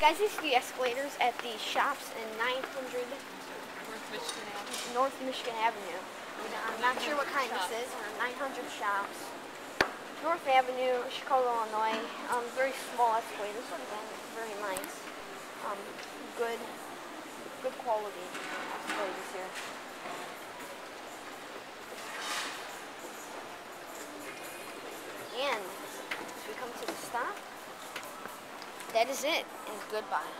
Guys, these are the escalators at the shops in 900 North Michigan Avenue. North Michigan Avenue. I'm not sure what kind this is. uh, 900 shops. North Avenue, Chicago, Illinois. Um, very small escalators, very nice. Um, good, good quality escalators here. And as we come to the stop, that is it, and goodbye.